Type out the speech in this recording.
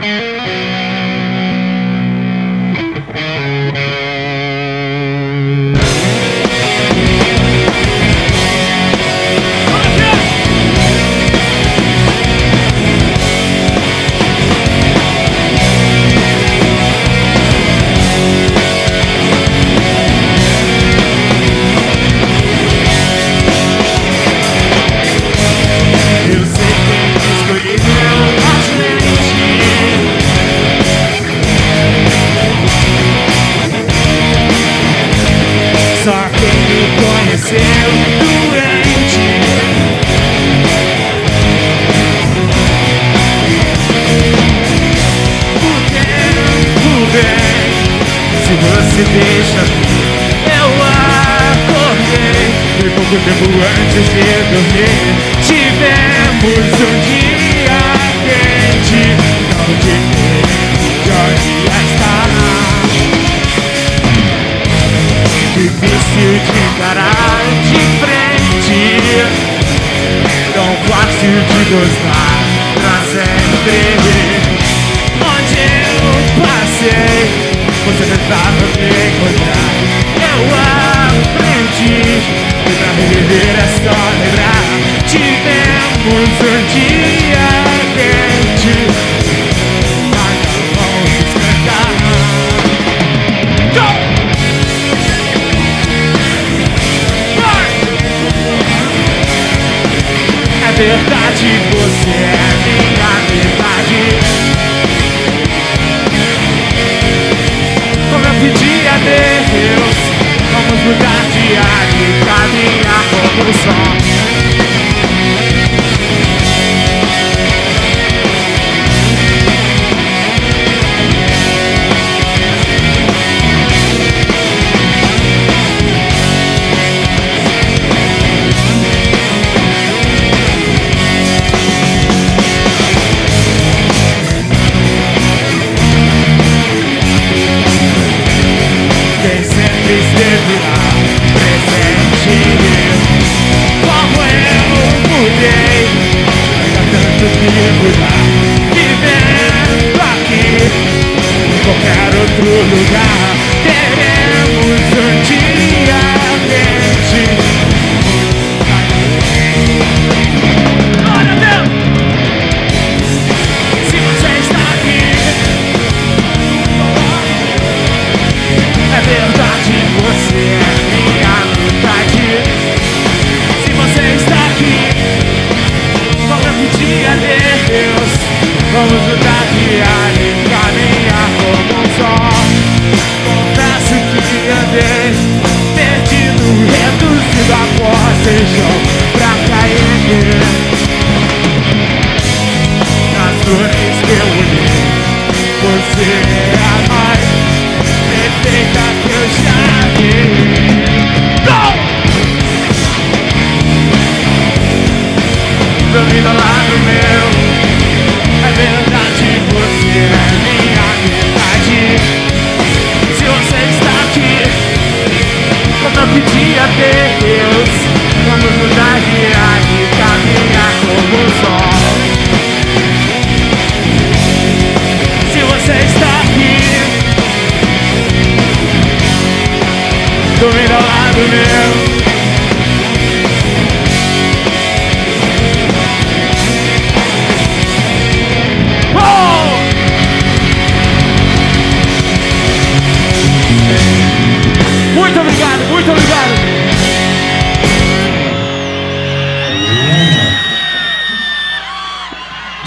Música se deixa eu acordei. Foi pouco tempo antes de dormir. Tivemos um dia quente. Não te de onde está. Difícil de encarar de frente. Tão fácil de gostar você tentava me encontrar. Eu aprendi que pra reviver é só lembrar. Tivemos um dia quente. Mas não vamos. Go! É verdade, você mudar de e caminhar Vivendo aqui Em qualquer outro lugar Dormindo ao lado meu, dormindo ao lado meu